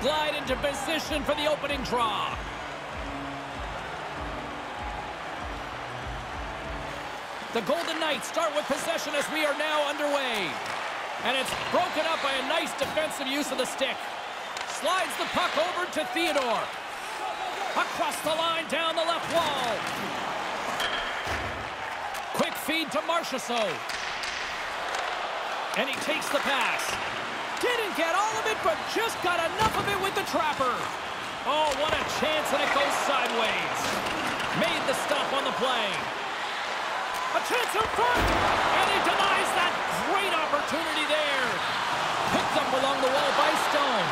glide into position for the opening draw. The Golden Knights start with possession as we are now underway. And it's broken up by a nice defensive use of the stick. Slides the puck over to Theodore. Across the line, down the left wall. Quick feed to Marchessault. And he takes the pass. Didn't get all of it, but just got enough of it with the trapper. Oh, what a chance, and it goes sideways. Made the stop on the play. A chance in front, and he denies that great opportunity there. Picked up along the wall by Stone.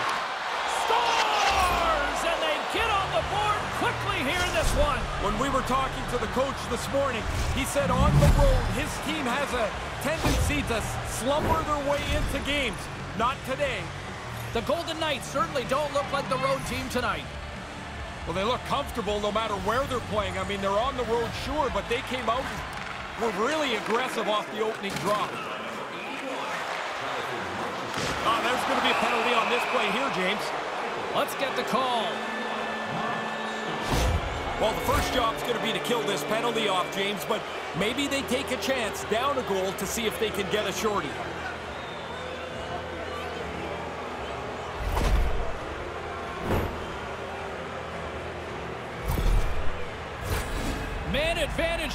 Scores! And they get on the board quickly here in this one. When we were talking to the coach this morning, he said on the road, his team has a tendency to slumber their way into games. Not today. The Golden Knights certainly don't look like the road team tonight. Well, they look comfortable no matter where they're playing. I mean, they're on the road, sure, but they came out and were really aggressive off the opening drop. Oh, there's going to be a penalty on this play here, James. Let's get the call. Well, the first job's going to be to kill this penalty off, James, but maybe they take a chance down a goal to see if they can get a shorty. Man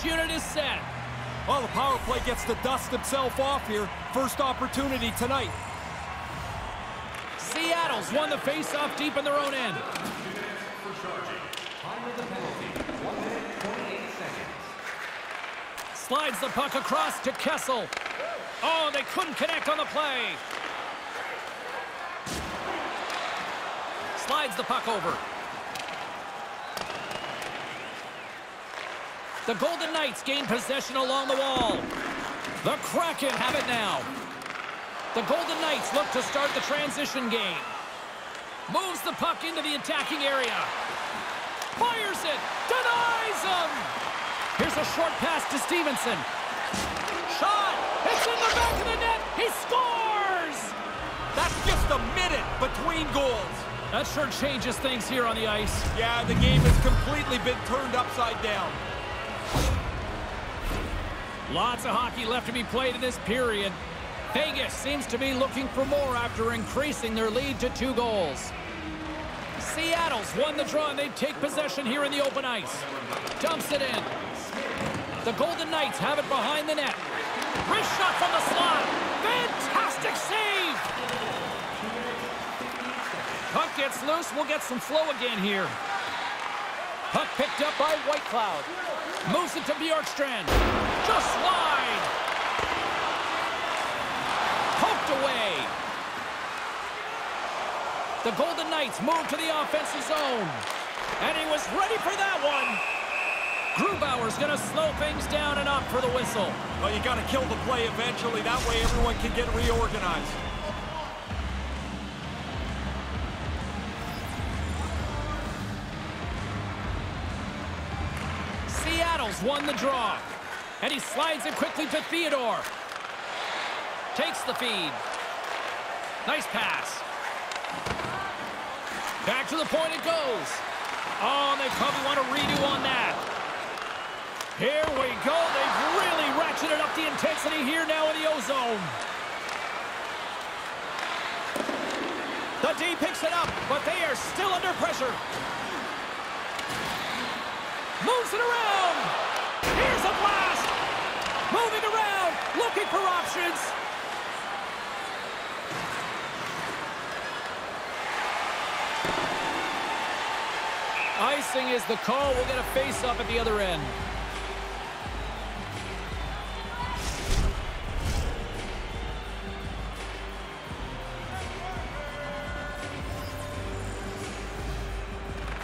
unit is set. Well, the power play gets to dust himself off here. First opportunity tonight. Seattle's won the face-off deep in their own end. Slides the puck across to Kessel. Oh, they couldn't connect on the play. Slides the puck over. The Golden Knights gain possession along the wall. The Kraken have it now. The Golden Knights look to start the transition game. Moves the puck into the attacking area. Fires it. Denies him. Here's a short pass to Stephenson. Shot. It's in the back of the net. He scores. That's just a minute between goals. That sure changes things here on the ice. Yeah, the game has completely been turned upside down. Lots of hockey left to be played in this period. Vegas seems to be looking for more after increasing their lead to two goals. Seattle's won the draw and they take possession here in the open ice. Dumps it in. The Golden Knights have it behind the net. Wrist shot from the slot. Fantastic save! Puck gets loose. We'll get some flow again here. Puck picked up by Whitecloud. Moves it to Bjorkstrand. Just wide. Poked away. The Golden Knights move to the offensive zone. And he was ready for that one. Grubauer's going to slow things down and up for the whistle. Well, you got to kill the play eventually. That way everyone can get reorganized. Seattle's won the draw. And he slides it quickly to Theodore. Takes the feed. Nice pass. Back to the point it goes. Oh, they probably want to redo on that. Here we go. They've really ratcheted up the intensity here now in the ozone. The D picks it up, but they are still under pressure. Moves it around. Here's a blast. Moving around, looking for options. Icing is the call. We'll get a face-up at the other end.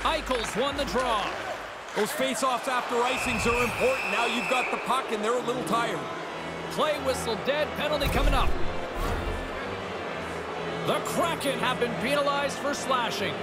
Eichel's won the draw. Those face-offs after icings are important. Now you've got the puck and they're a little tired. Play whistle dead. Penalty coming up. The Kraken have been penalized for slashing.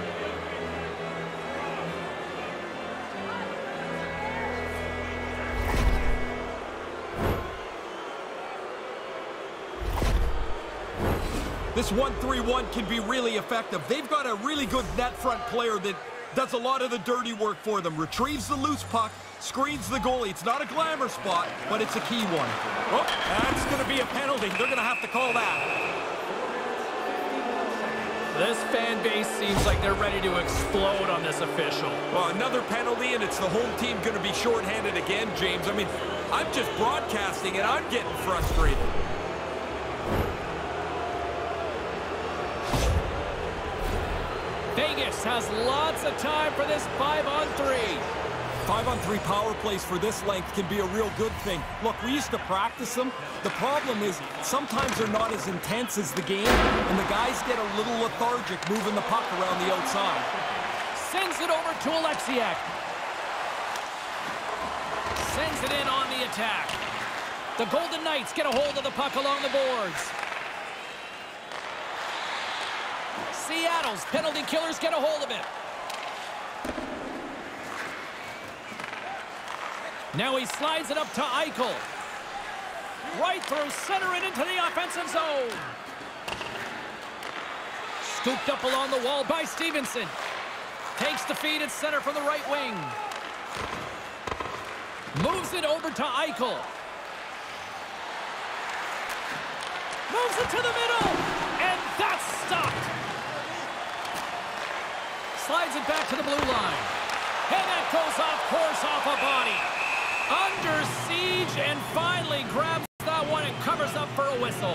This 1-3-1 can be really effective. They've got a really good net front player that does a lot of the dirty work for them. Retrieves the loose puck, screens the goalie. It's not a glamour spot, but it's a key one. Oh, that's going to be a penalty. They're going to have to call that. This fan base seems like they're ready to explode on this official. Well, another penalty, and it's the home team going to be shorthanded again, James. I mean, I'm just broadcasting, and I'm getting frustrated. Vegas has lots of time for this five-on-three. Five-on-three power plays for this length can be a real good thing. Look, we used to practice them. The problem is sometimes they're not as intense as the game, and the guys get a little lethargic moving the puck around the outside. Sends it over to Oleksiak. Sends it in on the attack. The Golden Knights get a hold of the puck along the boards. Seattle's penalty killers get a hold of it. Now he slides it up to Eichel. Right through center and into the offensive zone. Scooped up along the wall by Stephenson. Takes the feed at center from the right wing. Moves it over to Eichel. Moves it to the middle. And that's stopped. Slides it back to the blue line. And that goes off course off a body. Under siege and finally grabs that one and covers up for a whistle.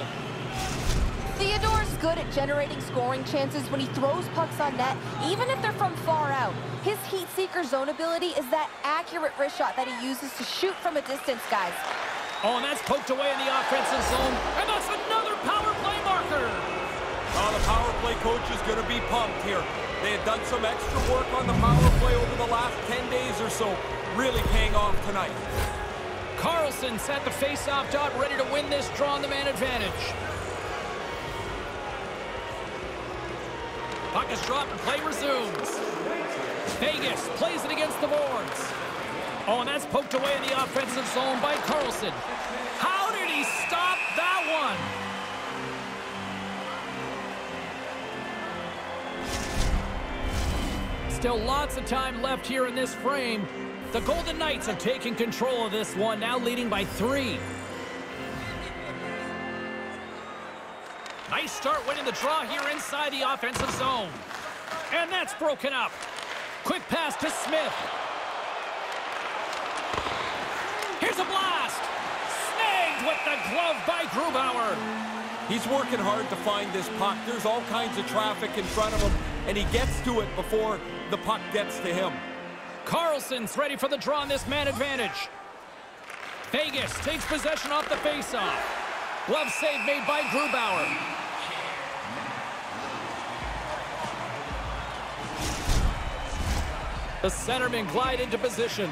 Theodore's good at generating scoring chances when he throws pucks on net, even if they're from far out. His heat seeker zone ability is that accurate wrist shot that he uses to shoot from a distance, guys. Oh, and that's poked away in the offensive zone, and that's another power play marker. Oh, the power play coach is going to be pumped here. They had done some extra work on the power play over the last 10 days or so, really paying off tonight. Karlsson's at the face-off dot, ready to win this draw on the man advantage. Puck is dropped and play resumes. Vegas plays it against the boards. Oh, and that's poked away in the offensive zone by Karlsson. How did he stop that one? Still lots of time left here in this frame. The Golden Knights have taken control of this one, now leading by three. Nice start winning the draw here inside the offensive zone. And that's broken up. Quick pass to Smith. Here's a blast. Snagged with the glove by Grubauer. He's working hard to find this puck. There's all kinds of traffic in front of him, and he gets to it before the puck gets to him. Karlsson's ready for the draw on this man advantage. Vegas takes possession off the faceoff. Glove save made by Grubauer. The centermen glide into position.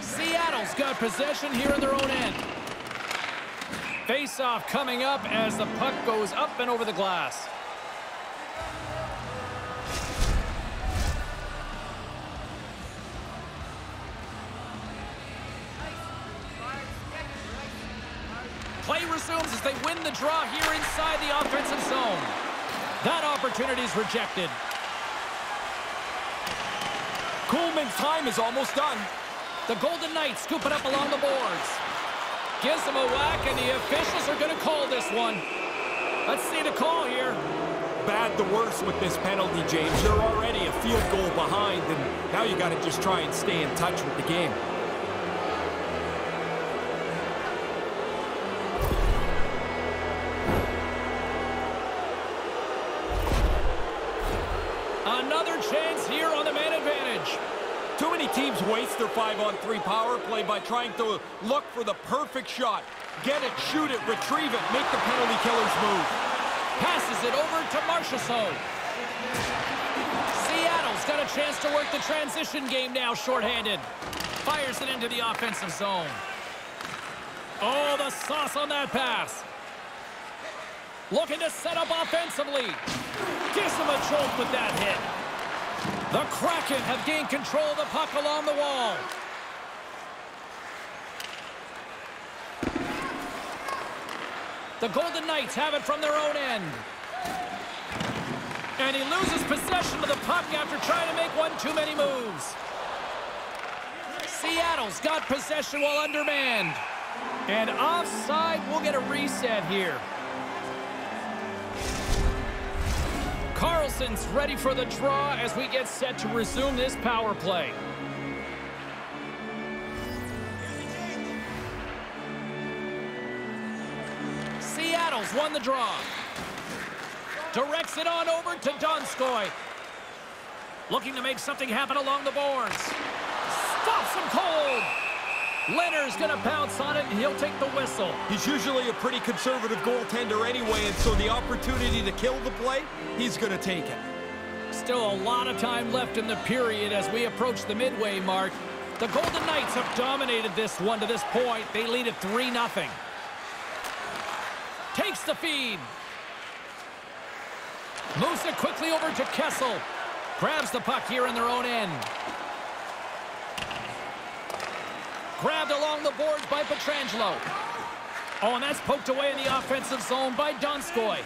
Seattle's got possession here in their own end. Face-off coming up as the puck goes up and over the glass. The draw here inside the offensive zone. That opportunity is rejected. Kuhlman's time is almost done. The Golden Knights scoop it up along the boards. Gives them a whack, and the officials are going to call this one. Let's see the call here. Bad the worst with this penalty, James. You're already a field goal behind, and now you got to just try and stay in touch with the game. Waste their five-on-three power play by trying to look for the perfect shot. Get it, shoot it, retrieve it, make the penalty killers move. Passes it over to Marchessault. Seattle's got a chance to work the transition game now shorthanded. Fires it into the offensive zone. Oh, the sauce on that pass. Looking to set up offensively. Gives him a jolt with that hit. The Kraken have gained control of the puck along the wall. The Golden Knights have it from their own end. And he loses possession of the puck after trying to make one too many moves. Seattle's got possession while undermanned. And offside, we'll get a reset here. Karlsson's ready for the draw as we get set to resume this power play. Seattle's won the draw. Directs it on over to Donskoy. Looking to make something happen along the boards. Stops him cold. Leonard's going to pounce on it, and he'll take the whistle. He's usually a pretty conservative goaltender anyway, and so the opportunity to kill the play, he's going to take it. Still a lot of time left in the period as we approach the midway mark. The Golden Knights have dominated this one to this point. They lead at 3-0. Takes the feed. Moves it quickly over to Kessel. Grabs the puck here in their own end. Grabbed along the boards by Pietrangelo. Oh, and that's poked away in the offensive zone by Donskoy.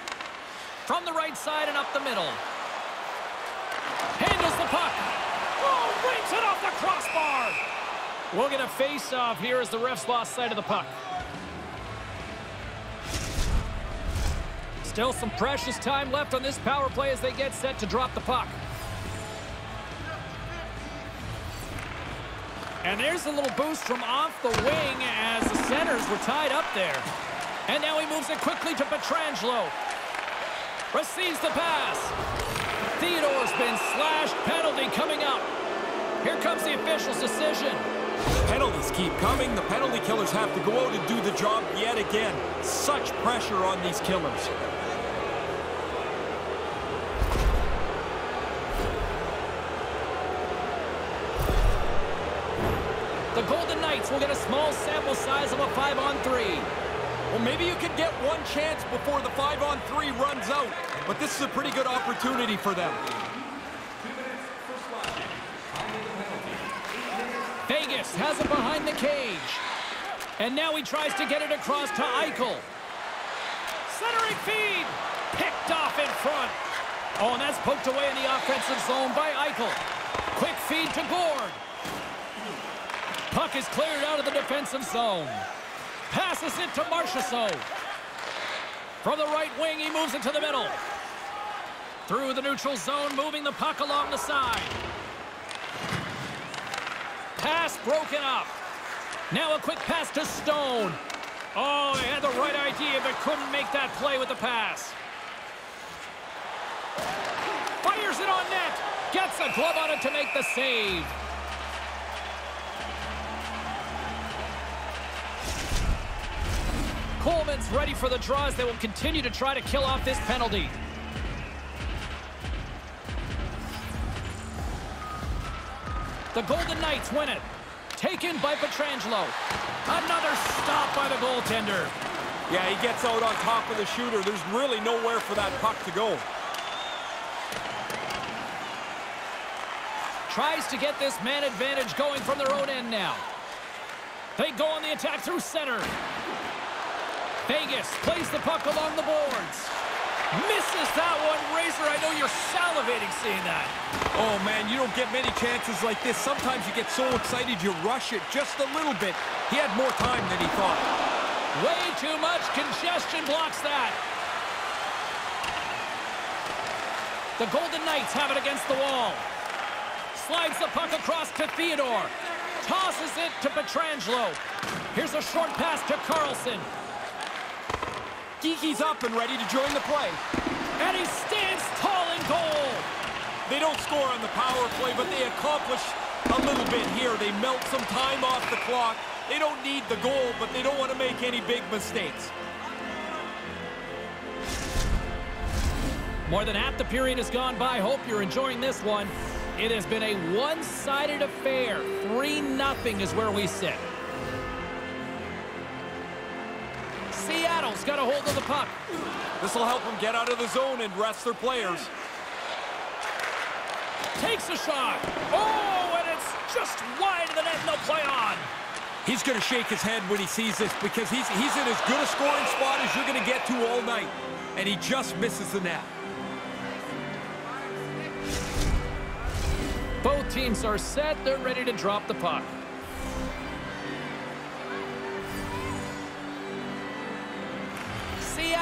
From the right side and up the middle. Handles the puck. Oh, brings it off the crossbar. We'll get a face-off here as the refs lost sight of the puck. Still some precious time left on this power play as they get set to drop the puck. And there's a little boost from off the wing as the centers were tied up there. And now he moves it quickly to Pietrangelo. Receives the pass. Theodore's been slashed. Penalty coming up. Here comes the official's decision. Penalties keep coming. The penalty killers have to go out and do the job yet again. Such pressure on these killers. The Will get a small sample size of a five-on-three. Well, maybe you could get one chance before the five-on-three runs out, but this is a pretty good opportunity for them. Vegas has it behind the cage. And now he tries to get it across to Eichel. Centering feed. Picked off in front. Oh, and that's poked away in the offensive zone by Eichel. Quick feed to Gourde. Puck is cleared out of the defensive zone. Passes it to Marchessault. From the right wing, he moves it to the middle. Through the neutral zone, moving the puck along the side. Pass broken up. Now a quick pass to Stone. Oh, they had the right idea, but couldn't make that play with the pass. Fires it on net. Gets a glove on it to make the save. Coleman's ready for the draws. They will continue to try to kill off this penalty. The Golden Knights win it. Taken by Pietrangelo. Another stop by the goaltender. Yeah, he gets out on top of the shooter. There's really nowhere for that puck to go. Tries to get this man advantage going from their own end now. They go on the attack through center. Vegas plays the puck along the boards. Misses that one. Razor, I know you're salivating seeing that. Oh, man, you don't get many chances like this. Sometimes you get so excited you rush it just a little bit. He had more time than he thought. Way too much congestion blocks that. The Golden Knights have it against the wall. Slides the puck across to Theodore. Tosses it to Pietrangelo. Here's a short pass to Karlsson. Geekie's up and ready to join the play. And he stands tall in goal. They don't score on the power play, but they accomplish a little bit here. They melt some time off the clock. They don't need the goal, but they don't want to make any big mistakes. More than half the period has gone by. Hope you're enjoying this one. It has been a one-sided affair. 3-0 is where we sit. Seattle's got a hold of the puck. This will help them get out of the zone and rest their players. Takes a shot. Oh, and it's just wide of the net. and they'll play on. He's going to shake his head when he sees this because he's, he's in as good a scoring spot as you're going to get to all night. And he just misses the net. Both teams are set. They're ready to drop the puck.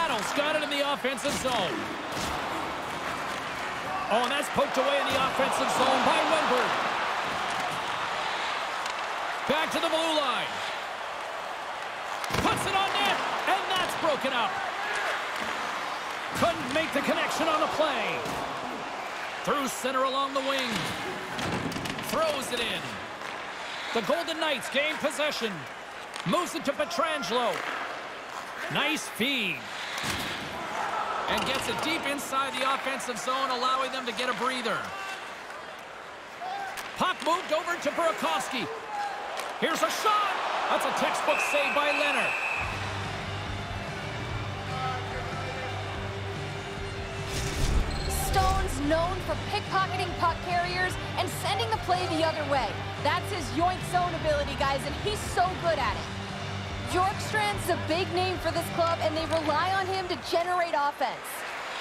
Seattle's got it in the offensive zone. Oh, and that's poked away in the offensive zone by Wennberg. Back to the blue line. Puts it on net, and that's broken up. Couldn't make the connection on the play. Through center along the wing. Throws it in. The Golden Knights gain possession. Moves it to Pietrangelo. Nice feed. And gets it deep inside the offensive zone, allowing them to get a breather. Puck moved over to Burakovsky. Here's a shot. That's a textbook save by Leonard. Stone's known for pickpocketing puck carriers and sending the play the other way. That's his yoink zone ability, guys, and he's so good at it. Bjorkstrand's a big name for this club, and they rely on him to generate offense.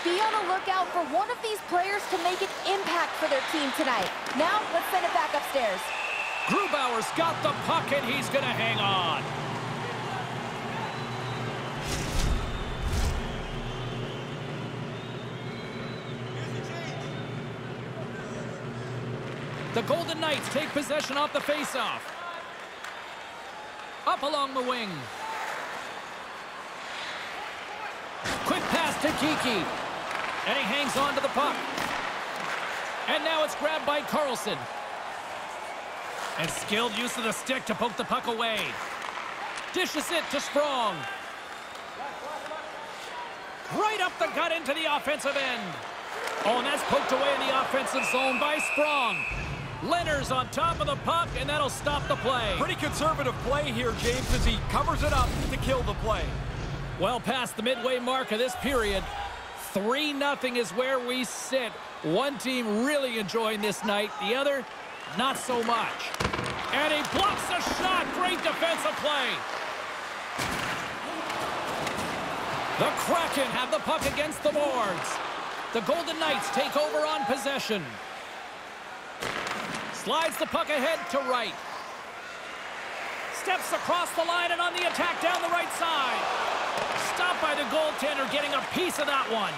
Be on the lookout for one of these players to make an impact for their team tonight. Now, let's send it back upstairs. Grubauer's got the puck, and he's going to hang on. The Golden Knights take possession off the faceoff. Up along the wing. Quick pass to Kiki. And he hangs on to the puck. And now it's grabbed by Karlsson. And skilled use of the stick to poke the puck away. Dishes it to Sprong. Right up the gut into the offensive end. Oh, and that's poked away in the offensive zone by Sprong. Leonard's on top of the puck, and that'll stop the play. Pretty conservative play here, James, as he covers it up to kill the play. Well past the midway mark of this period. 3-0 is where we sit. One team really enjoying this night. The other, not so much. And he blocks the shot. Great defensive play. The Kraken have the puck against the boards. The Golden Knights take over on possession. Slides the puck ahead to Wright. Steps across the line and on the attack down the right side. Stopped by the goaltender getting a piece of that one.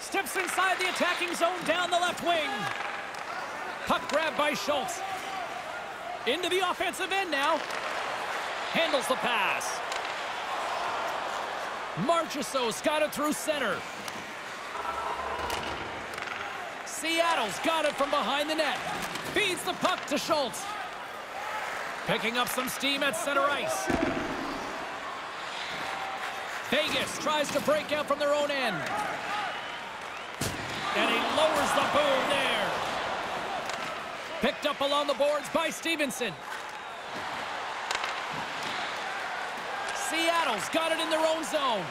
Steps inside the attacking zone down the left wing. Puck grabbed by Schultz. Into the offensive end now. Handles the pass. Marchessault's got it through center. Seattle's got it from behind the net. Feeds the puck to Schultz. Picking up some steam at center ice. Vegas tries to break out from their own end. And he lowers the boom there. Picked up along the boards by Stephenson. Seattle's got it in their own zone.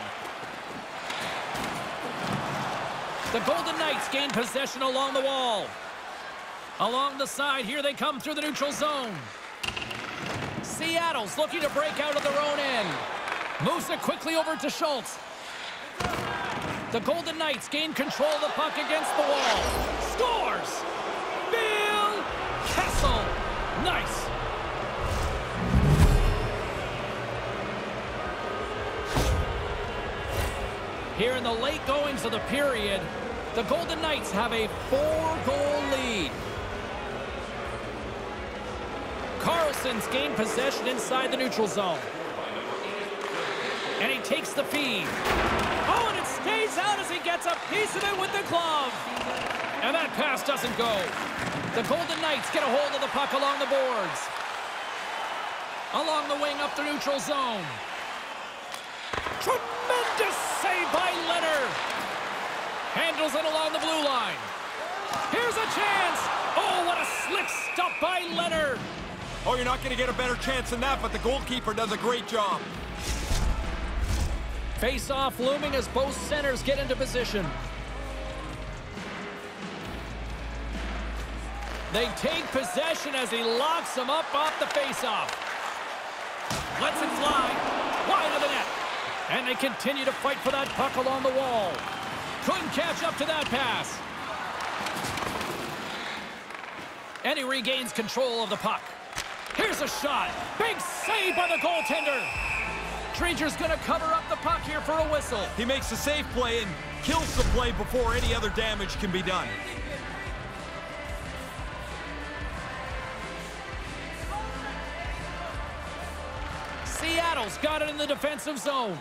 The Golden Knights gain possession along the wall. Along the side, here they come through the neutral zone. Seattle's looking to break out of their own end. Moves it quickly over to Schultz. The Golden Knights gain control of the puck against the wall. Scores! Phil Kessel. Nice. Here in the late goings of the period, the Golden Knights have a four-goal lead. Karlsson's gained possession inside the neutral zone. And he takes the feed. Oh, and it stays out as he gets a piece of it with the glove. And that pass doesn't go. The Golden Knights get a hold of the puck along the boards. Along the wing up the neutral zone. Tremendous save by Leonard. Handles it along the blue line. Here's a chance. Oh, what a slick stop by Leonard. Oh, you're not going to get a better chance than that, but the goalkeeper does a great job. Face-off looming as both centers get into position. They take possession as he locks them up off the faceoff. Lets it fly. Wide of the net. And they continue to fight for that puck along the wall. Couldn't catch up to that pass. And he regains control of the puck. Here's a shot. Big save by the goaltender. Tringer's going to cover up the puck here for a whistle. He makes a safe play and kills the play before any other damage can be done. Seattle's got it in the defensive zone.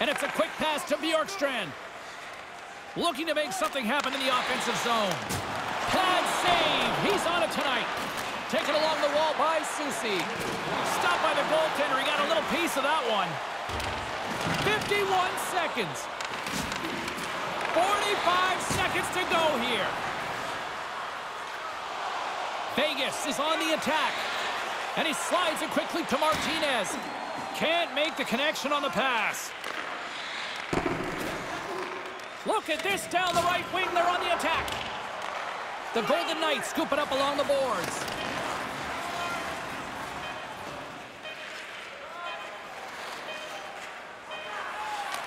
And it's a quick pass to Bjorkstrand. Looking to make something happen in the offensive zone. Pad save. He's on it tonight. Taken along the wall by Soucy. Stopped by the goaltender. He got a little piece of that one. 51 seconds. 45 seconds to go here. Vegas is on the attack. And he slides it quickly to Martinez. Can't make the connection on the pass. Look at this down the right wing. They're on the attack. The Golden Knights scoop it up along the boards.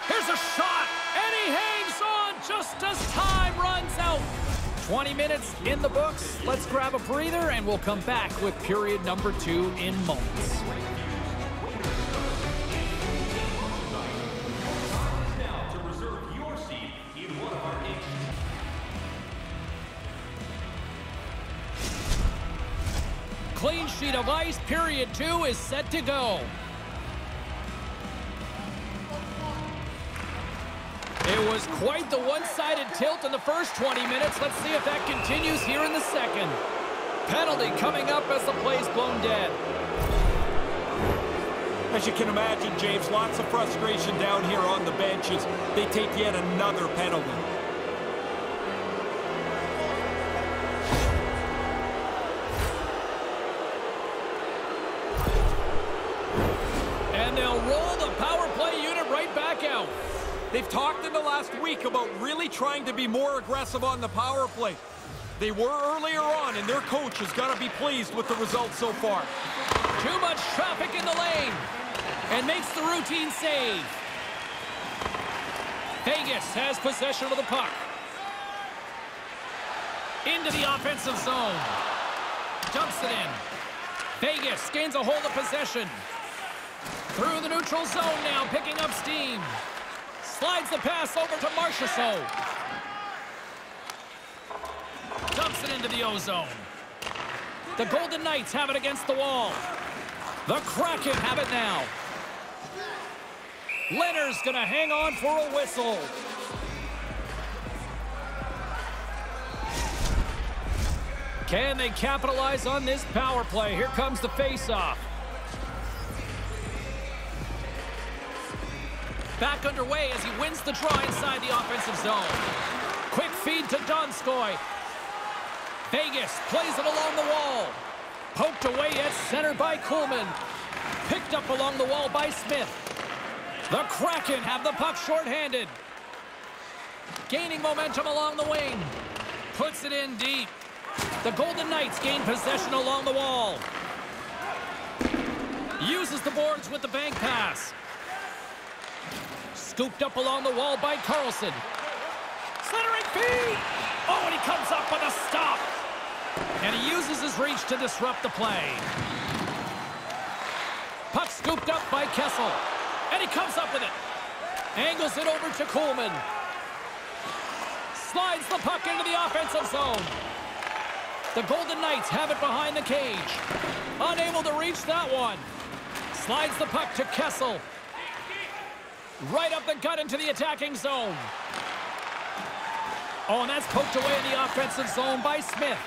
Here's a shot, and he hangs on just as time runs out. 20 minutes in the books. Let's grab a breather, and we'll come back with period number two in moments. Clean sheet of ice, period two is set to go. It was quite the one-sided tilt in the first 20 minutes. Let's see if that continues here in the second. Penalty coming up as the play's blown dead. As you can imagine, James, lots of frustration down here on the benches. They take yet another penalty. They'll roll the power play unit right back out. They've talked in the last week about really trying to be more aggressive on the power play. They were earlier on, and their coach has got to be pleased with the results so far. Too much traffic in the lane. And makes the routine save. Vegas has possession of the puck. Into the offensive zone. Dumps it in. Vegas gains a hold of possession. Through the neutral zone now, picking up steam. Slides the pass over to Marchessault. Dumps it into the ozone. The Golden Knights have it against the wall. The Kraken have it now. Leonard's going to hang on for a whistle. Can they capitalize on this power play? Here comes the faceoff. Back underway as he wins the draw inside the offensive zone. Quick feed to Donskoy. Vegas plays it along the wall. Poked away at center by Kuhlman. Picked up along the wall by Smith. The Kraken have the puck shorthanded. Gaining momentum along the wing. Puts it in deep. The Golden Knights gain possession along the wall. Uses the boards with the bank pass. Scooped up along the wall by Karlsson. Centering feed. Oh, and he comes up with a stop. And he uses his reach to disrupt the play. Puck scooped up by Kessel. And he comes up with it. Angles it over to Kuhlman. Slides the puck into the offensive zone. The Golden Knights have it behind the cage. Unable to reach that one. Slides the puck to Kessel. Right up the gut into the attacking zone. Oh, and that's poked away in the offensive zone by Smith.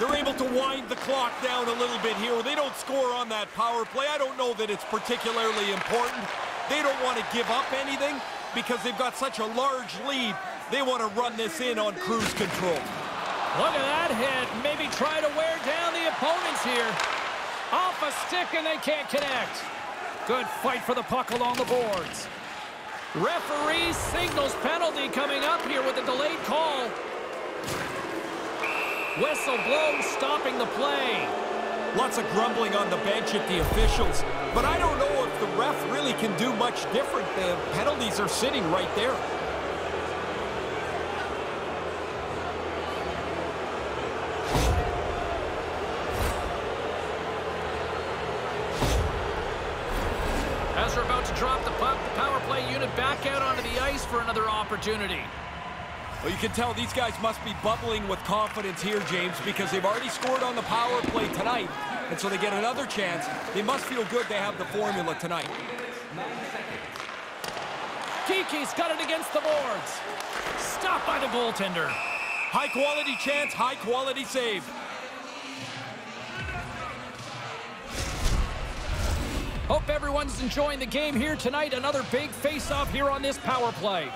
They're able to wind the clock down a little bit here. They don't score on that power play. I don't know that it's particularly important. They don't want to give up anything because they've got such a large lead. They want to run this in on cruise control. Look at that hit. Maybe try to wear down the opponents here. Off a stick and they can't connect. Good fight for the puck along the boards. Referee signals penalty coming up here with a delayed call. Whistle blows, stopping the play. Lots of grumbling on the bench at the officials, but I don't know if the ref really can do much different. The penalties are sitting right there. For another opportunity. Well, you can tell these guys must be bubbling with confidence here, James, because they've already scored on the power play tonight, and so they get another chance. They must feel good they have the formula tonight. Kiki's got it against the boards. Stopped by the goaltender. High-quality chance, high-quality save. Hope everyone's enjoying the game here tonight. Another big face-off here on this power play.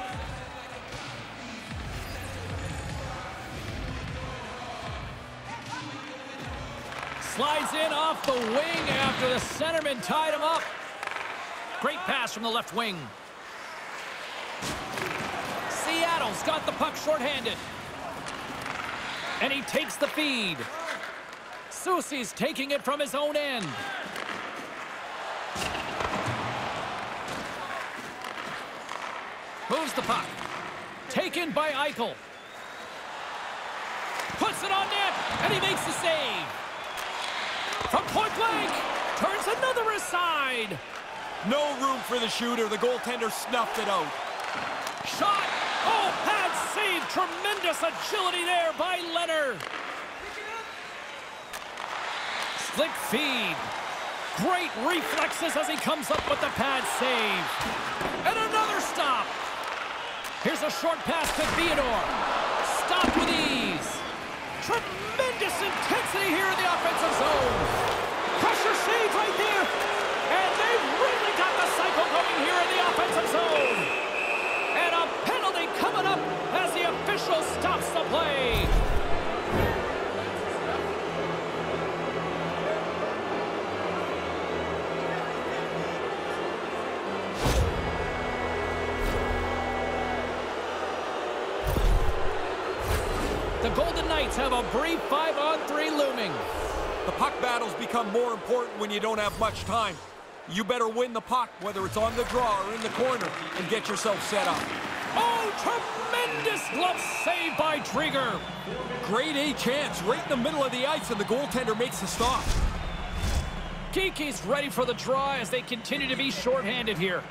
Slides in off the wing after the centerman tied him up. Great pass from the left wing. Seattle's got the puck shorthanded. And he takes the feed. Soucy's taking it from his own end. The puck. Taken by Eichel. Puts it on net, and he makes the save. From point blank, turns another aside. No room for the shooter. The goaltender snuffed it out. Shot. Oh, pad save. Tremendous agility there by Leonard. Slick feed. Great reflexes as he comes up with the pad save. And another stop. Here's a short pass to Theodore. Stop with ease. Tremendous intensity here in the offensive zone. Pressure save right there. And they've really got the cycle going here in the offensive zone. And a penalty coming up as the official stops the play. Have a brief five-on-three looming. The puck battles become more important when you don't have much time. You better win the puck, whether it's on the draw or in the corner, and get yourself set up. Oh, tremendous glove save by Trigger. Great A chance right in the middle of the ice, and the goaltender makes the stop. Kiki's ready for the draw as they continue to be shorthanded here.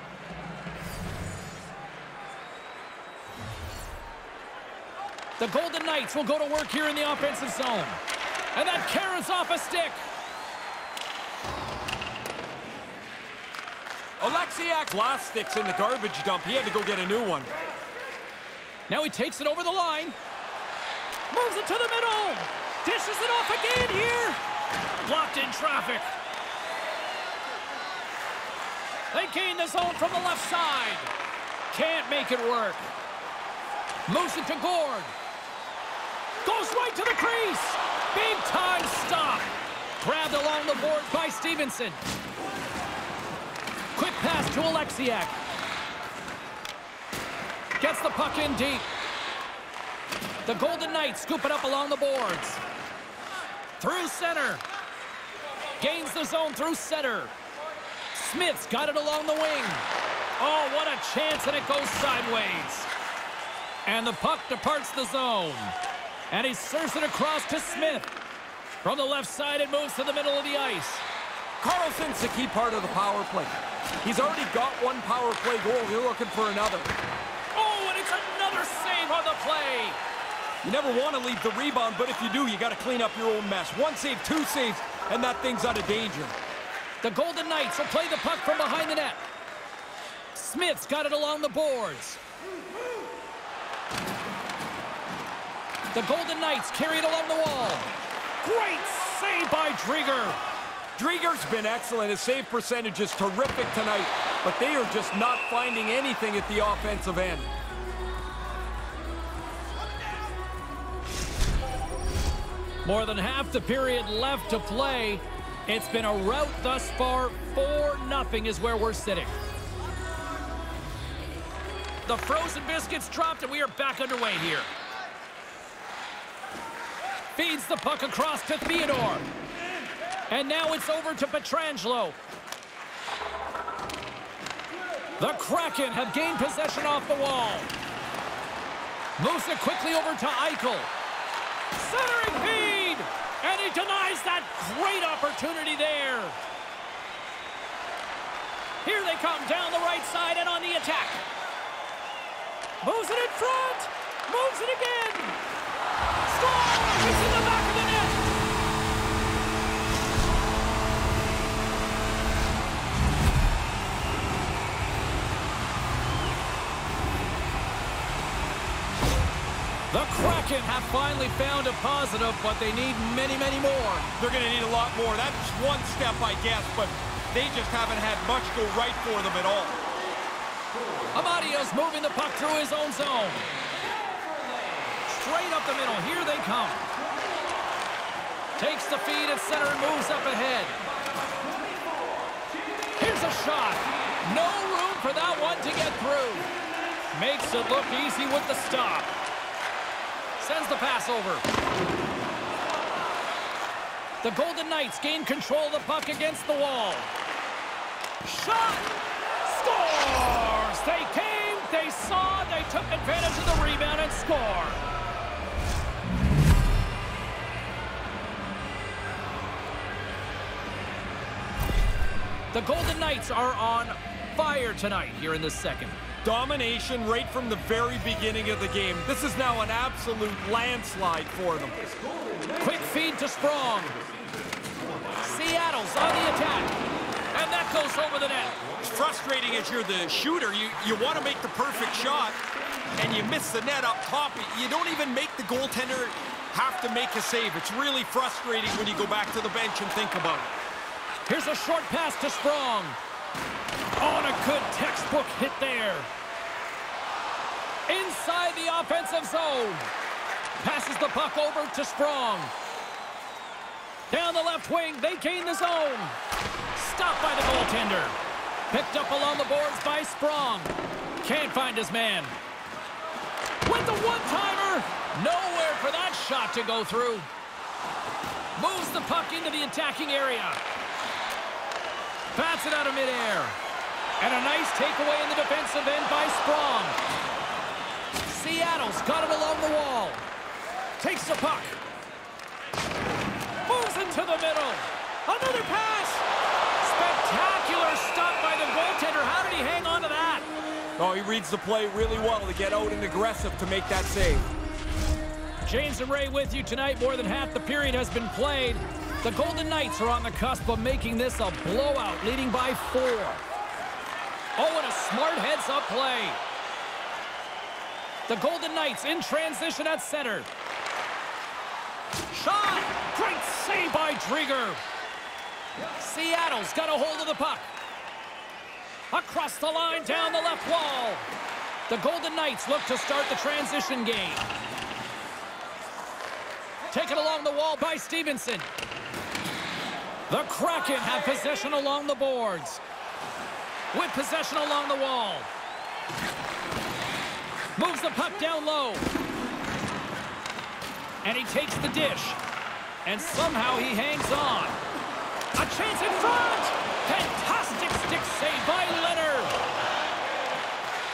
The Golden Knights will go to work here in the offensive zone. And that carries off a stick. Oleksiak last sticks in the garbage dump. He had to go get a new one. Now he takes it over the line. Moves it to the middle. Dishes it off again here. Blocked in traffic. They gain the zone from the left side. Can't make it work. Moves it to Gourde. Goes right to the crease. Big time stop. Grabbed along the board by Stephenson. Quick pass to Oleksiak. Gets the puck in deep. The Golden Knights scoop it up along the boards. Through center. Gains the zone through center. Smith's got it along the wing. Oh, what a chance, and it goes sideways. And the puck departs the zone. And he serves it across to Smith. From the left side, it moves to the middle of the ice. Karlsson's the key part of the power play. He's already got one power play goal. You're looking for another. Oh, and it's another save on the play. You never want to leave the rebound, but if you do, you got to clean up your own mess. One save, two saves, and that thing's out of danger. The Golden Knights will play the puck from behind the net. Smith's got it along the boards. The Golden Knights carry it along the wall. Great save by Driedger. Driedger's been excellent. His save percentage is terrific tonight, but they are just not finding anything at the offensive end. More than half the period left to play. It's been a rout thus far. 4-0 is where we're sitting. The frozen biscuits dropped, and we are back underway here. Feeds the puck across to Theodore. And now it's over to Pietrangelo. The Kraken have gained possession off the wall. Moves it quickly over to Eichel. Centering feed! And he denies that great opportunity there. Here they come down the right side and on the attack. Moves it in front. Moves it again. Scores! It's in the back of the net. The Kraken have finally found a positive, but they need many, many more. They're going to need a lot more. That's one step, I guess, but they just haven't had much go right for them at all. Amadio's moving the puck through his own zone. Straight up the middle. Here they come. Takes the feed at center and moves up ahead. Here's a shot. No room for that one to get through. Makes it look easy with the stop. Sends the pass over. The Golden Knights gain control of the puck against the wall. Shot! Scores! They came, they saw, they took advantage of the rebound and score. The Golden Knights are on fire tonight here in the second. Domination right from the very beginning of the game. This is now an absolute landslide for them. Quick feed to Sprong. Seattle's on the attack. And that goes over the net. It's frustrating as you're the shooter. You, you want to make the perfect shot, and you miss the net up top. You don't even make the goaltender have to make a save. It's really frustrating when you go back to the bench and think about it. Here's a short pass to Sprong. On oh, a good textbook hit there. Inside the offensive zone. Passes the puck over to Sprong. Down the left wing, they gain the zone. Stopped by the goaltender. Picked up along the boards by Sprong. Can't find his man. With the one-timer. Nowhere for that shot to go through. Moves the puck into the attacking area. Bats it out of midair. And a nice takeaway in the defensive end by Sprong. Seattle's got it along the wall. Takes the puck. Moves into the middle. Another pass. Spectacular stop by the goaltender. How did he hang on to that? Oh, he reads the play really well to get out and aggressive to make that save. James and Ray with you tonight. More than half the period has been played. The Golden Knights are on the cusp of making this a blowout, leading by four. Oh, and a smart heads-up play. The Golden Knights in transition at center. Shot! Great save by Driedger. Seattle's got a hold of the puck. Across the line, down the left wall. The Golden Knights look to start the transition game. Taken along the wall by Stephenson. The Kraken have possession along the boards. With possession along the wall. Moves the puck down low. And he takes the dish. And somehow he hangs on. A chance in front! Fantastic stick save by Leonard.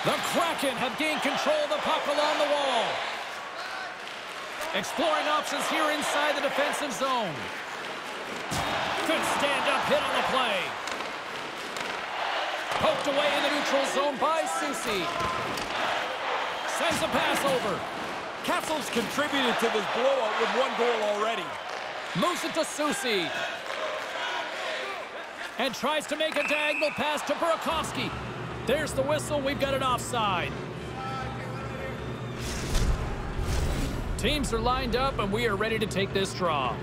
The Kraken have gained control of the puck along the wall. Exploring options here inside the defensive zone. Good stand-up hit on the play. Poked away in the neutral zone by Soucy. Sends a pass over. Kessel's contributed to this blowout with one goal already. Moves it to Soucy. And tries to make a diagonal pass to Burakovsky. There's the whistle. We've got an offside. Teams are lined up, and we are ready to take this draw.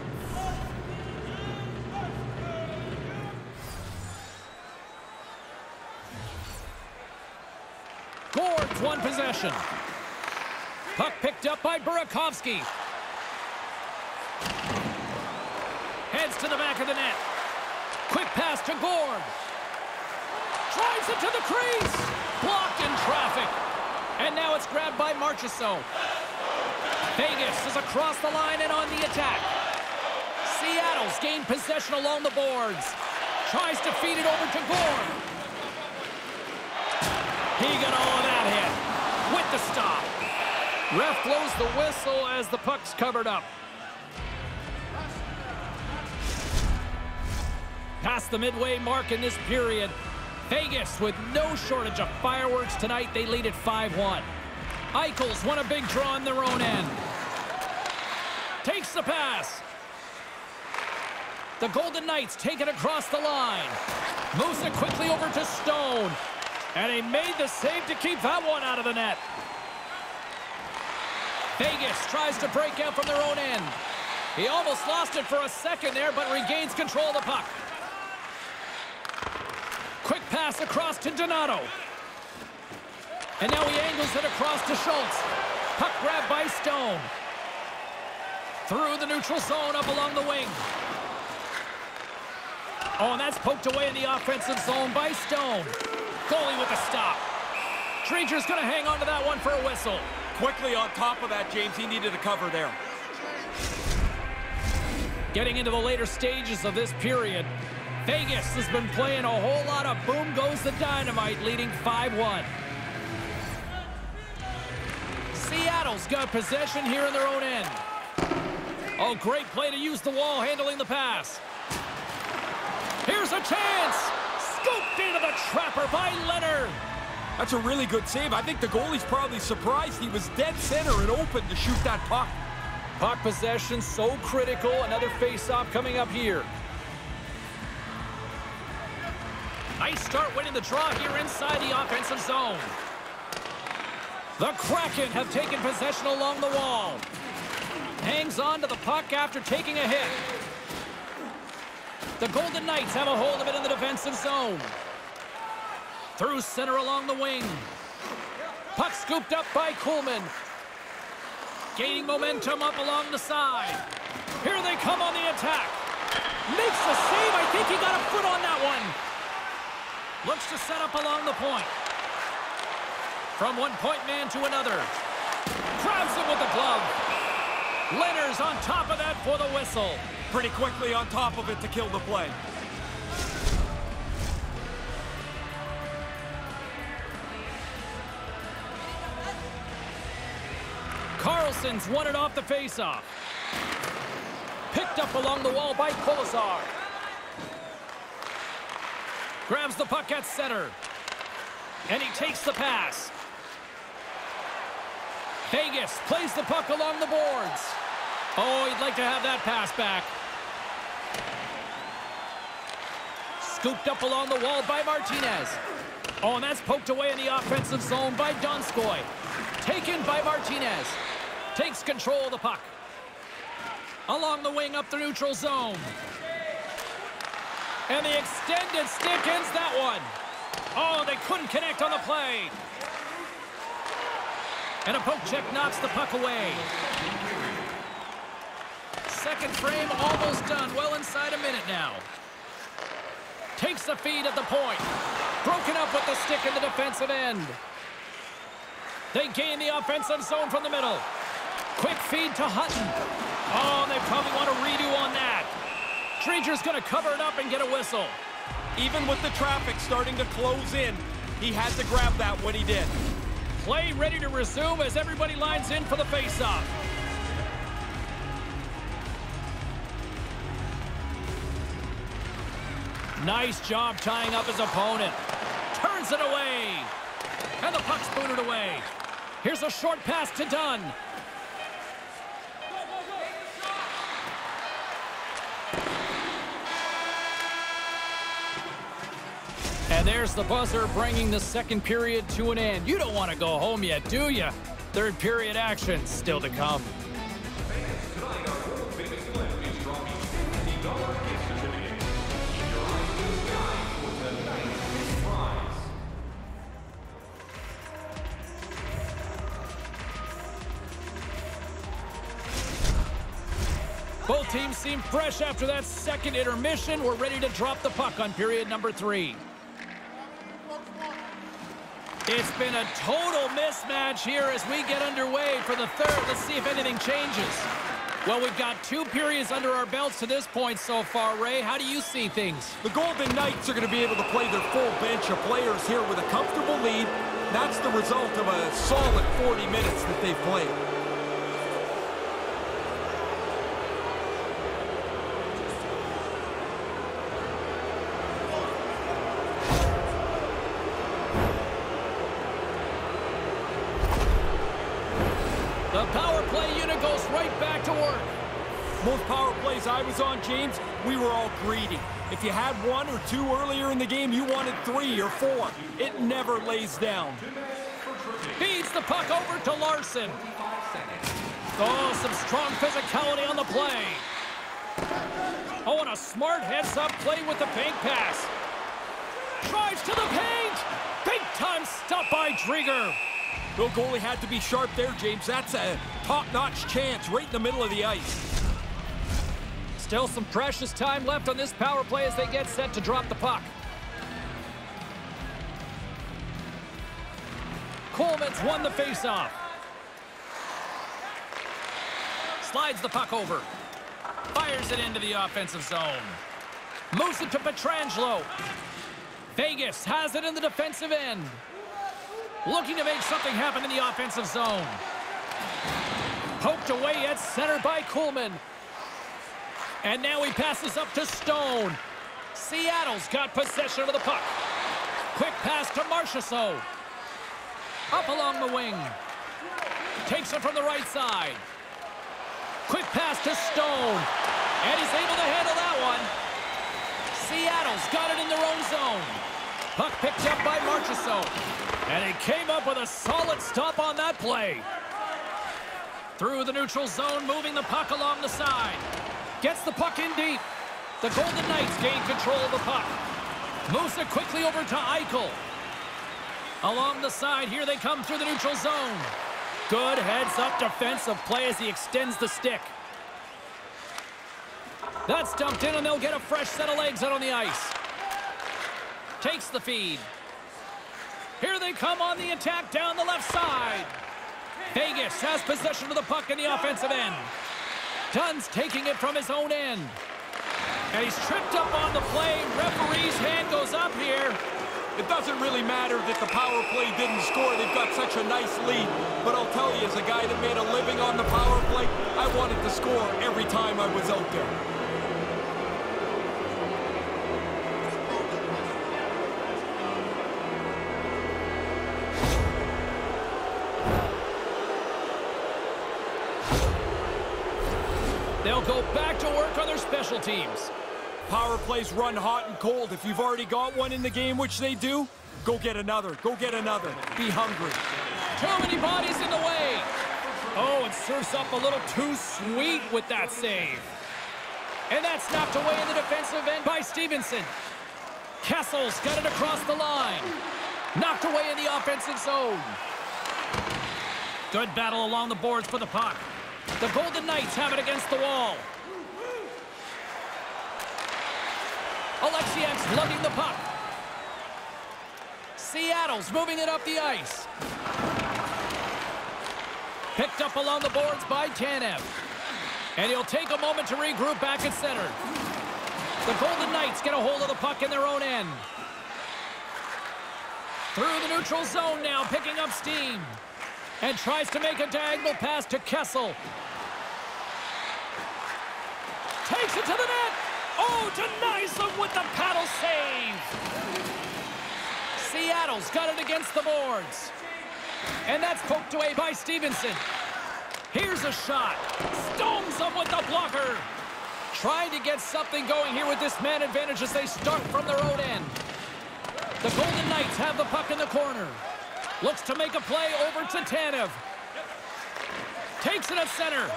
Gourde's one possession. Puck picked up by Burakovsky. Heads to the back of the net. Quick pass to Gord. Drives it to the crease. Blocked in traffic. And now it's grabbed by Marchessault. Vegas is across the line and on the attack. Seattle's gained possession along the boards. Tries to feed it over to Gorm. He got all of that hit with the stop. Ref blows the whistle as the puck's covered up. Past the midway mark in this period. Vegas with no shortage of fireworks tonight. They lead at 5-1. Eichel's won a big draw on their own end. Takes the pass. The Golden Knights take it across the line. Moves it quickly over to Stone. And he made the save to keep that one out of the net. Vegas tries to break out from their own end. He almost lost it for a second there, but regains control of the puck. Quick pass across to Donato. And now he angles it across to Schultz. Puck grab by Stone. Through the neutral zone up along the wing. Oh, and that's poked away in the offensive zone by Stone. Goalie with a stop. Treacher's going to hang on to that one for a whistle. Quickly on top of that, James, he needed a cover there. Getting into the later stages of this period, Vegas has been playing a whole lot of boom goes the dynamite, leading 5-1. Seattle's got possession here in their own end. Oh, great play to use the wall handling the pass. Here's a chance! Scooped into the trapper by Leonard. That's a really good save. I think the goalie's probably surprised he was dead center and open to shoot that puck. Puck possession so critical. Another face-off coming up here. Nice start winning the draw here inside the offensive zone. The Kraken have taken possession along the wall. Hangs on to the puck after taking a hit. The Golden Knights have a hold of it in the defensive zone. Through center along the wing. Puck scooped up by Kuhlman. Gaining momentum up along the side. Here they come on the attack. Makes the save. I think he got a foot on that one. Looks to set up along the point. From one point man to another. Grabs it with the glove. Leonard's on top of that for the whistle. Pretty quickly on top of it to kill the play. Karlsson's won it off the faceoff. Picked up along the wall by Kolesar. Grabs the puck at center. And he takes the pass. Vegas plays the puck along the boards. Oh, he'd like to have that pass back. Scooped up along the wall by Martinez. Oh, and that's poked away in the offensive zone by Donskoy. Taken by Martinez. Takes control of the puck. Along the wing up the neutral zone. And the extended stick ends that one. Oh, they couldn't connect on the play. And a poke check knocks the puck away. Second frame almost done. Well inside a minute now. Takes the feed at the point. Broken up with the stick in the defensive end. They gain the offensive zone from the middle. Quick feed to Hutton. Oh, they probably want to redo on that. Treacher's going to cover it up and get a whistle. Even with the traffic starting to close in, he had to grab that when he did. Play ready to resume as everybody lines in for the faceoff. Nice job tying up his opponent. Turns it away. And the puck's booted away. Here's a short pass to Dunn. And there's the buzzer bringing the second period to an end. You don't want to go home yet, do you? Third period action still to come. Fresh after that second intermission. We're ready to drop the puck on period number three. It's been a total mismatch here as we get underway for the third. Let's see if anything changes. Well, we've got two periods under our belts to this point so far, Ray. How do you see things? The Golden Knights are going to be able to play their full bench of players here with a comfortable lead. That's the result of a solid 40 minutes that they've played. The power play unit goes right back to work. Most power plays I was on, James, we were all greedy. If you had one or two earlier in the game, you wanted three or four. It never lays down. Feeds the puck over to Larsson. Oh, some strong physicality on the play. Oh, and a smart heads-up play with the paint pass. Drives to the paint. Big-time stop by Drieger. The goalie had to be sharp there, James. That's a top-notch chance right in the middle of the ice. Still some precious time left on this power play as they get set to drop the puck. Coleman's won the faceoff. Slides the puck over. Fires it into the offensive zone. Moves it to Pietrangelo. Vegas has it in the defensive end. Looking to make something happen in the offensive zone. Poked away at center by Coleman. And now he passes up to Stone. Seattle's got possession of the puck. Quick pass to Marchessault. Up along the wing. Takes it from the right side. Quick pass to Stone. And he's able to handle that one. Seattle's got it in their own zone. Puck picked up by Marchessault. And he came up with a solid stop on that play. Through the neutral zone, moving the puck along the side. Gets the puck in deep. The Golden Knights gain control of the puck. Moves it quickly over to Eichel. Along the side, here they come through the neutral zone. Good heads-up defensive play as he extends the stick. That's dumped in, and they'll get a fresh set of legs out on the ice. Takes the feed. Here they come on the attack down the left side. Vegas has possession of the puck in the offensive end. Dunn's taking it from his own end. And he's tripped up on the play. Referee's hand goes up here. It doesn't really matter that the power play didn't score. They've got such a nice lead. But I'll tell you, as a guy that made a living on the power play, I wanted to score every time I was out there. They'll go back to work on their special teams. Power plays run hot and cold. If you've already got one in the game, which they do, go get another. Go get another. Be hungry. Too many bodies in the way. Oh, it serves up a little too sweet with that save. And that's knocked away in the defensive end by Stephenson. Kessel's got it across the line. Knocked away in the offensive zone. Good battle along the boards for the puck. The Golden Knights have it against the wall. Oleksiak's lugging the puck. Seattle's moving it up the ice. Picked up along the boards by Tanev. And he'll take a moment to regroup back at center. The Golden Knights get a hold of the puck in their own end. Through the neutral zone now, picking up steam. And tries to make a diagonal pass to Kessel. Takes it to the net. Oh, denies them with the paddle save. Seattle's got it against the boards. And that's poked away by Stephenson. Here's a shot. Stones him with the blocker. Trying to get something going here with this man advantage as they start from their own end. The Golden Knights have the puck in the corner. Looks to make a play over to Tanev. Takes it at center.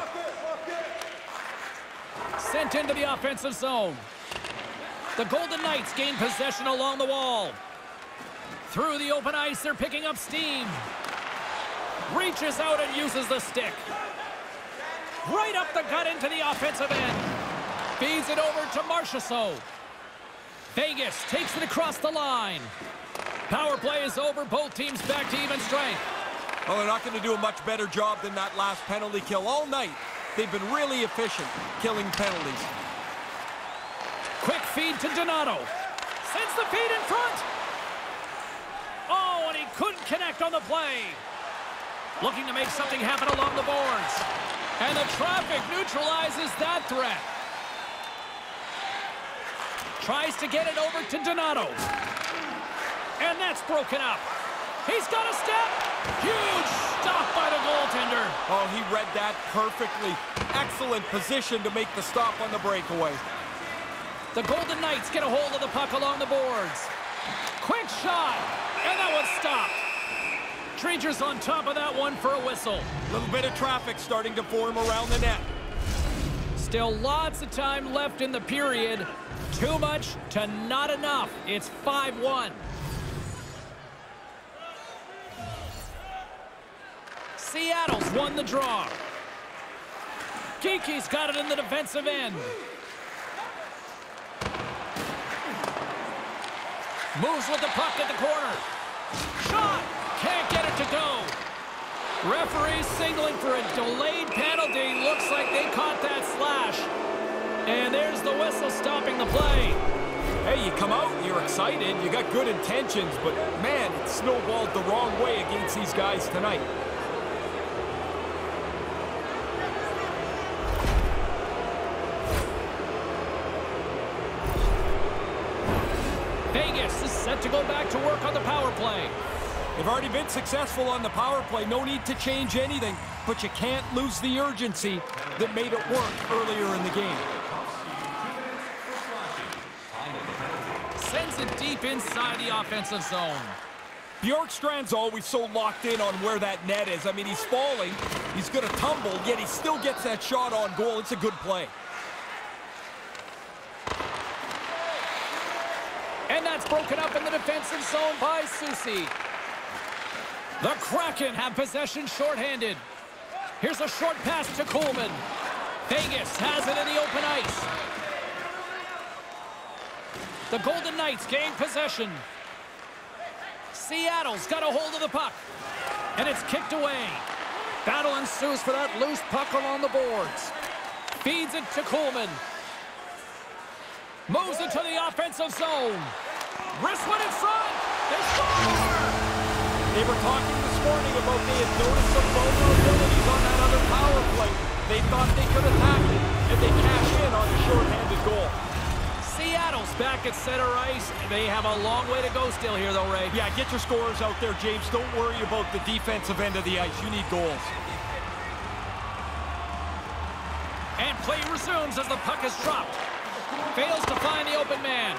Sent into the offensive zone. The Golden Knights gain possession along the wall. Through the open ice, they're picking up steam. Reaches out and uses the stick. Right up the gut into the offensive end. Feeds it over to Marchessault. Vegas takes it across the line. Power play is over. Both teams back to even strength. Well, they're not going to do a much better job than that last penalty kill all night. They've been really efficient killing penalties. Quick feed to Donato. Sends the feed in front. Oh, and he couldn't connect on the play. Looking to make something happen along the boards. And the traffic neutralizes that threat. Tries to get it over to Donato. And that's broken up. He's got a step. Huge stop by the goaltender. Oh, he read that perfectly. Excellent position to make the stop on the breakaway. The Golden Knights get a hold of the puck along the boards. Quick shot, and that was stopped. Rangers on top of that one for a whistle. A little bit of traffic starting to form around the net. Still lots of time left in the period. Too much to not enough. It's 5-1. Seattle's won the draw. Geekie's got it in the defensive end. Moves with the puck at the corner. Shot! Can't get it to go. Referee signaling for a delayed penalty. Looks like they caught that slash. And there's the whistle stopping the play. Hey, you come out, you're excited, you got good intentions, but man, it snowballed the wrong way against these guys tonight. Vegas is set to go back to work on the power play. They've already been successful on the power play. No need to change anything, but you can't lose the urgency that made it work earlier in the game. Sends it deep inside the offensive zone. Bjorkstrand's always so locked in on where that net is. I mean, he's falling, he's going to tumble, yet he still gets that shot on goal. It's a good play. And that's broken up in the defensive zone by Soucy. The Kraken have possession shorthanded. Here's a short pass to Coleman. Vegas has it in the open ice. The Golden Knights gain possession. Seattle's got a hold of the puck. And it's kicked away. Battle ensues for that loose puck along the boards. Feeds it to Coleman. Moves into the offensive zone. Wrist one in front. They score! They were talking this morning about they had noticed some vulnerabilities on that other power play. They thought they could attack it, and they cash in on a shorthanded goal. Seattle's back at center ice. They have a long way to go still here, though, Ray. Yeah, get your scorers out there, James. Don't worry about the defensive end of the ice. You need goals. And play resumes as the puck is dropped. Fails to find the open man.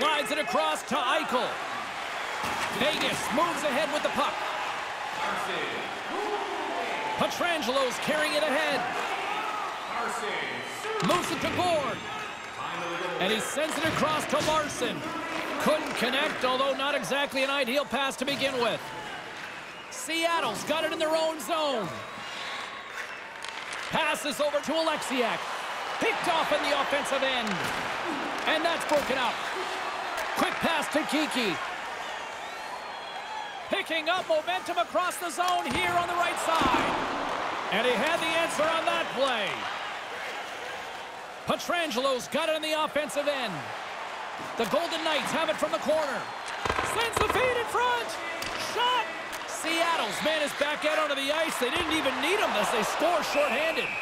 Slides it across to Eichel. Vegas moves ahead with the puck. Pietrangelo's carrying it ahead. Moves it to Gourde. And he sends it across to Larsson. Couldn't connect, although not exactly an ideal pass to begin with. Seattle's got it in their own zone. Passes over to Oleksiak. Picked off in the offensive end. And that's broken up. Quick pass to Geekie. Picking up momentum across the zone here on the right side. And he had the answer on that play. Pietrangelo's got it in the offensive end. The Golden Knights have it from the corner. Sends the feed in front. Shot. Seattle's man is back out onto the ice. They didn't even need him as they score shorthanded.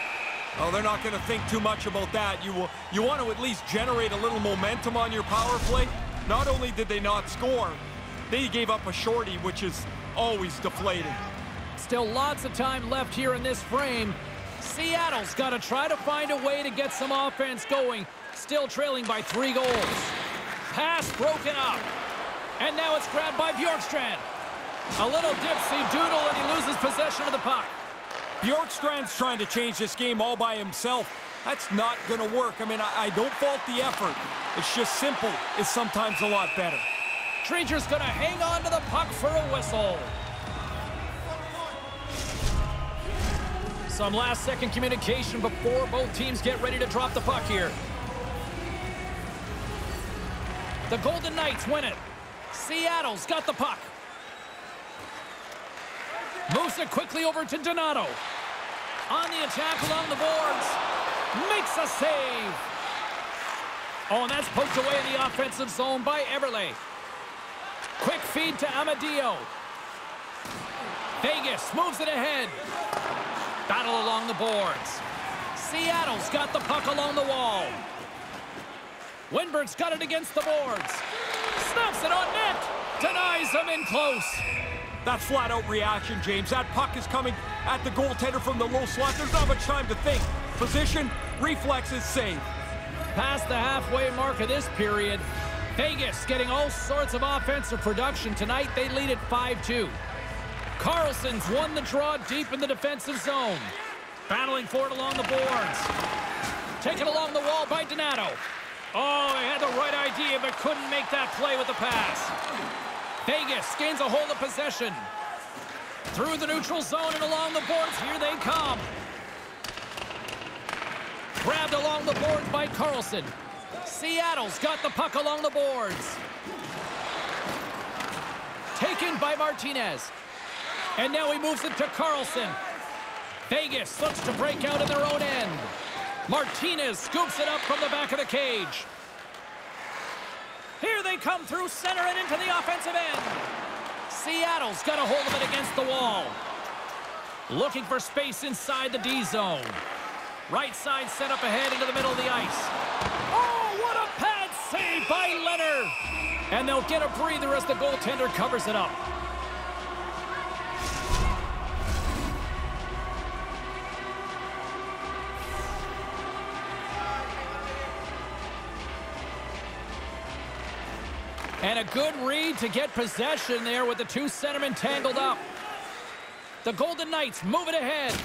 Oh, they're not going to think too much about that. You will, you want to at least generate a little momentum on your power play. Not only did they not score, they gave up a shorty, which is always deflating. Still lots of time left here in this frame. Seattle's got to try to find a way to get some offense going. Still trailing by three goals. Pass broken up. And now it's grabbed by Bjorkstrand. A little dipsy doodle and he loses possession of the puck. Bjorkstrand's trying to change this game all by himself. That's not going to work. I mean, I, I, don't fault the effort. It's just simple is sometimes a lot better. Rangers going to hang on to the puck for a whistle. Some last-second communication before both teams get ready to drop the puck here. The Golden Knights win it. Seattle's got the puck. Moves it quickly over to Donato. On the attack along the boards. Makes a save. Oh, and that's poked away in the offensive zone by Eberle. Quick feed to Amadio. Vegas moves it ahead. Battle along the boards. Seattle's got the puck along the wall. Wennberg's got it against the boards. Snaps it on net. Denies him in close. That flat out reaction, James. That puck is coming at the goaltender from the low slot. There's not much time to think. Position, reflexes, save. Past the halfway mark of this period, Vegas getting all sorts of offensive production tonight. They lead at 5-2. Karlsson's won the draw deep in the defensive zone. Battling for it along the boards. Taken along the wall by Donato. Oh, he had the right idea, but couldn't make that play with the pass. Vegas gains a hold of possession. Through the neutral zone and along the boards, here they come. Grabbed along the boards by Karlsson. Seattle's got the puck along the boards. Taken by Martinez. And now he moves it to Karlsson. Vegas looks to break out in their own end. Martinez scoops it up from the back of the cage. Here they come through center and into the offensive end. Seattle's got a hold of it against the wall. Looking for space inside the D zone. Right side set up ahead into the middle of the ice. Oh, what a pad save by Leonard. And they'll get a breather as the goaltender covers it up. And a good read to get possession there with the two centermen tangled up. The Golden Knights move it ahead.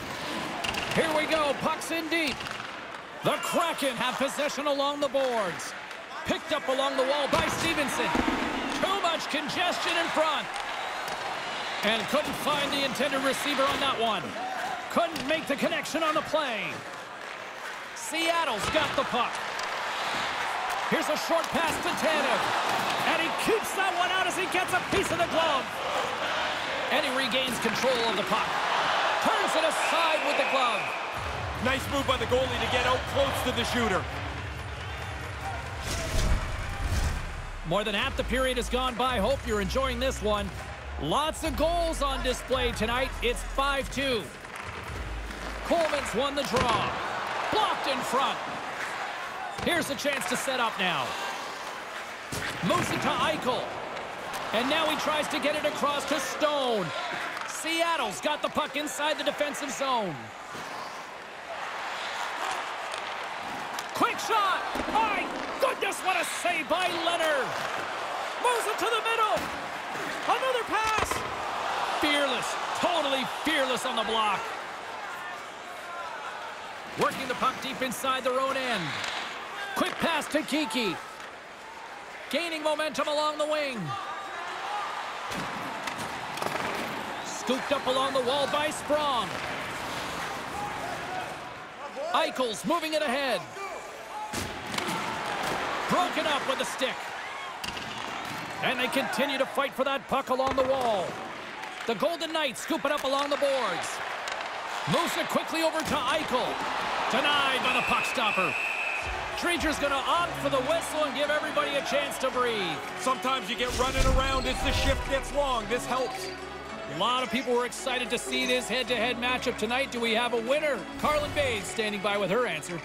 Here we go, puck's in deep. The Kraken have possession along the boards. Picked up along the wall by Stephenson. Too much congestion in front. And couldn't find the intended receiver on that one. Couldn't make the connection on the play. Seattle's got the puck. Here's a short pass to Tanev. And he keeps that one out as he gets a piece of the glove. And he regains control of the puck. Turns it aside with the glove. Nice move by the goalie to get out close to the shooter. More than half the period has gone by. Hope you're enjoying this one. Lots of goals on display tonight. It's 5-2. Coleman's won the draw. Blocked in front. Here's a chance to set up now. Moves it to Eichel. And now he tries to get it across to Stone. Seattle's got the puck inside the defensive zone. Quick shot! My goodness, what a save by Leonard! Moves it to the middle! Another pass! Fearless, totally fearless on the block. Working the puck deep inside their own end. Quick pass to Geekie. Gaining momentum along the wing. Scooped up along the wall by Sprong. Eichel's moving it ahead. Broken up with a stick. And they continue to fight for that puck along the wall. The Golden Knights scoop it up along the boards. Moves it quickly over to Eichel. Denied by the puck stopper. Treacher's going to opt for the whistle and give everybody a chance to breathe. Sometimes you get running around as the shift gets long. This helps. A lot of people were excited to see this head-to-head -head matchup tonight. Do we have a winner? Carlin Bays standing by with her answer.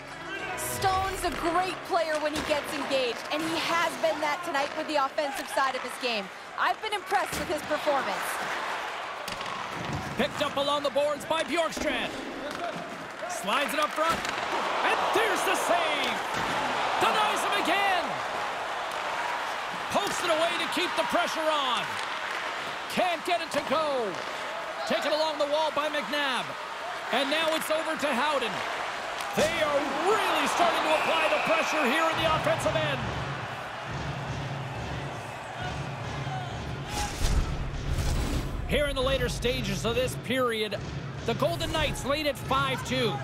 Stone's a great player when he gets engaged, and he has been that tonight with the offensive side of his game. I've been impressed with his performance. Picked up along the boards by Bjorkstrand. Slides it up front. And there's the save. Denies him again. Pokes it away to keep the pressure on. Can't get it to go. Taken along the wall by McNabb. And now it's over to Howden. They are really starting to apply the pressure here in the offensive end. Here in the later stages of this period, the Golden Knights lead at 5-2.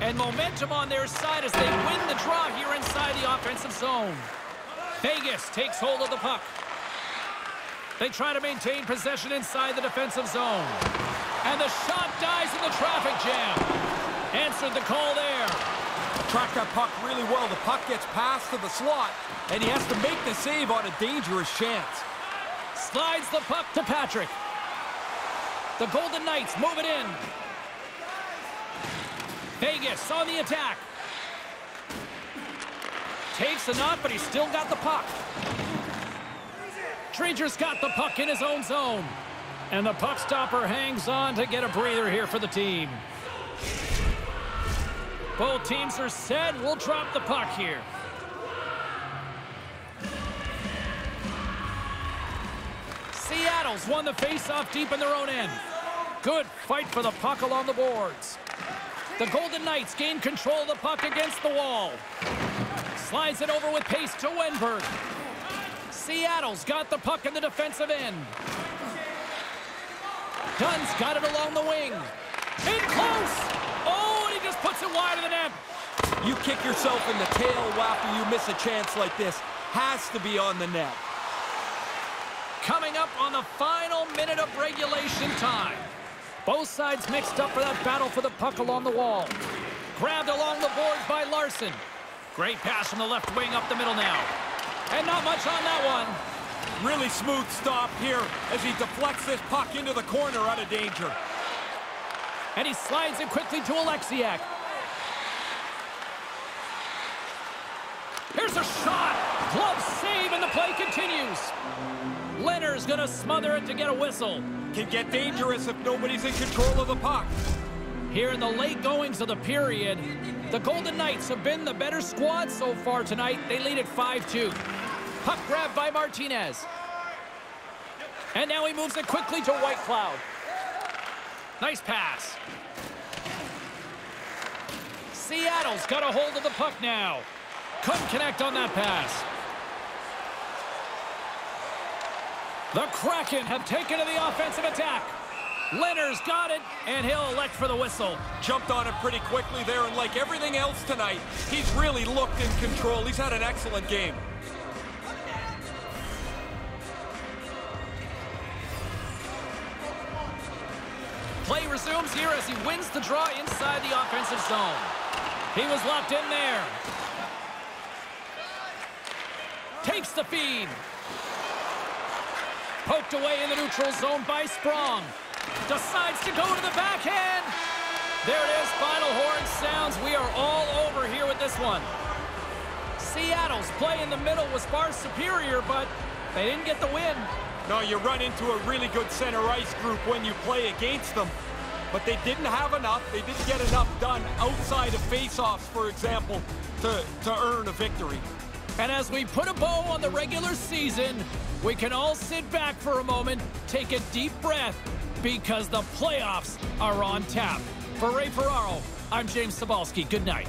And momentum on their side as they win the draw here inside the offensive zone. Vegas takes hold of the puck. They try to maintain possession inside the defensive zone. And the shot dies in the traffic jam. Answered the call there. Track that puck really well. The puck gets passed to the slot, and he has to make the save on a dangerous chance. Slides the puck to Patrick. The Golden Knights move it in. Vegas on the attack. Takes a knock, but he's still got the puck. Treacher's got the puck in his own zone. And the puck stopper hangs on to get a breather here for the team. Both teams are set. We'll drop the puck here. Seattle's won the faceoff deep in their own end. Good fight for the puck along the boards. The Golden Knights gain control of the puck against the wall. Slides it over with pace to Wennberg. Seattle's got the puck in the defensive end. Dunn's got it along the wing. In close! Oh, and he just puts it wide of the net. You kick yourself in the tail after you miss a chance like this. Has to be on the net. Coming up on the final minute of regulation time. Both sides mixed up for that battle for the puck along the wall. Grabbed along the boards by Larsson. Great pass from the left wing up the middle now. And not much on that one. Really smooth stop here as he deflects this puck into the corner out of danger. And he slides it quickly to Oleksiak. Here's a shot. Glove save, and the play continues. Leonard's going to smother it to get a whistle. Can get dangerous if nobody's in control of the puck. Here in the late goings of the period, the Golden Knights have been the better squad so far tonight. They lead at 5-2. Puck grabbed by Martinez. And now he moves it quickly to Whitecloud. Nice pass. Seattle's got a hold of the puck now. Couldn't connect on that pass. The Kraken have taken to the offensive attack. Leonard's got it, and he'll elect for the whistle. Jumped on it pretty quickly there, and like everything else tonight, he's really looked in control. He's had an excellent game. Play resumes here as he wins the draw inside the offensive zone. He was locked in there. Takes the feed. Poked away in the neutral zone by Sprong. Decides to go to the backhand. There it is. Final horn sounds. We are all over here with this one. Seattle's play in the middle was far superior, but they didn't get the win. No, you run into a really good center ice group when you play against them. But they didn't have enough. They didn't get enough done outside of faceoffs, for example, to, to earn a victory. And as we put a bow on the regular season, we can all sit back for a moment, take a deep breath, because the playoffs are on tap. For Ray Ferraro, I'm James Cybulski. Good night.